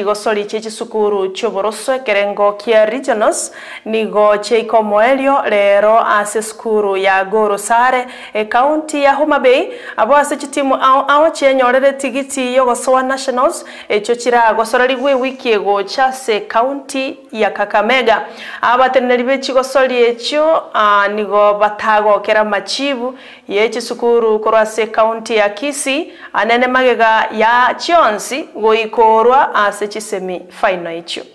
igosori cia cisukuru cioboroso ekerengo kia regionals nigo ciaikomoelio lero ase sukuru ya goro sare ekaunti ya homa bay. Abo ase chitimu ao, ao cienyorere tigiti yogosoa nationals ecio ciragosora wiki ego chase kaunti ya kakamega. Abateneri b'echigosori ecio uh, nigo batagokera machibu ye chisukuru korwa ase kaunti ya kisi anene magega ya chionsi goikorwa ase chisemi final hicho.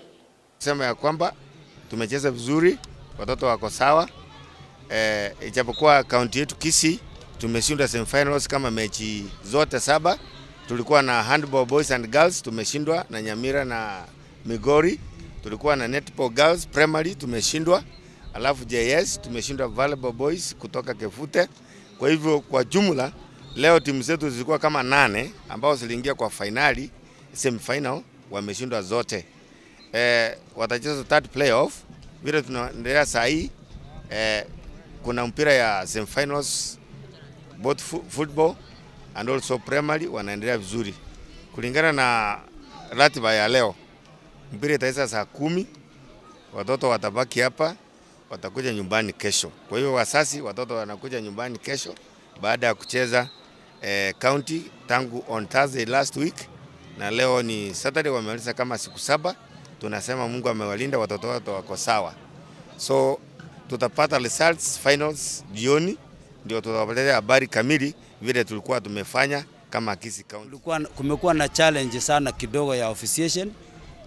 sema ya kwamba tumecheza vizuri, watoto wako sawa. Eh, ijapokuwa kaunti yetu Kisii tumeshindwa semifinals kama mechi zote saba. Tulikuwa na handball boys and girls tumeshindwa na Nyamira na Migori. Tulikuwa na netball girls primary tumeshindwa, alafu JS tumeshindwa volleyball boys kutoka Kefute. Kwa hivyo kwa jumla leo timu zetu zilikuwa kama nane ambao ziliingia kwa finali semifinal, wameshindwa zote eh, watacheza third playoff vile tunaendelea saa hii eh, kuna mpira ya semifinals both football and also primary wanaendelea vizuri kulingana na ratiba ya leo. Mpira itaisha saa kumi, watoto watabaki hapa, watakuja nyumbani kesho. Kwa hiyo wasasi, watoto wanakuja nyumbani kesho baada ya kucheza eh, county tangu on Thursday last week, na leo ni Saturday, wamemaliza kama siku saba tunasema Mungu amewalinda watoto wao, wako sawa, so tutapata results finals jioni, ndio tutawaletea habari kamili vile tulikuwa tumefanya kama Kisii County. Kulikuwa, kumekuwa na challenge sana kidogo ya officiation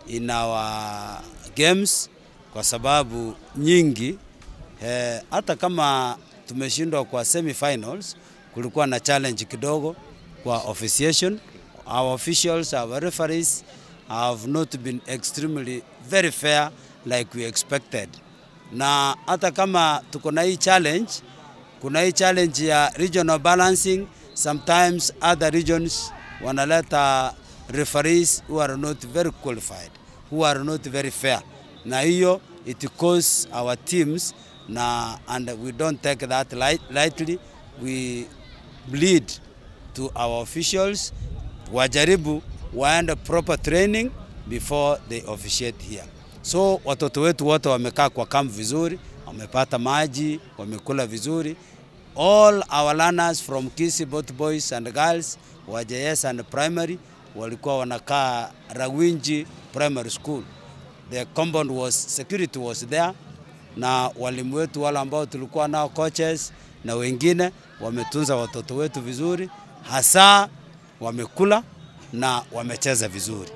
in our games kwa sababu nyingi eh, hata kama tumeshindwa kwa semi-finals, kulikuwa na challenge kidogo kwa officiation. Our officials, our referees have not been extremely very fair like we expected. Na hata kama tuko na hii challenge, kuna hii challenge ya regional balancing. Sometimes other regions wanaleta referees who are not very qualified, who are not very fair. Na hiyo it cause our teams na and we don't take that light, lightly. We bleed to our officials wajaribu waende proper training before they officiate here. So watoto wetu wote wamekaa kwa camp vizuri, wamepata maji, wamekula vizuri. All our learners from Kisii both boys and girls wa JS and primary walikuwa wanakaa Rawinji Primary School. The compound was security was there na walimu wetu wale ambao tulikuwa nao coaches na wengine wametunza watoto wetu vizuri, hasa wamekula na wamecheza vizuri.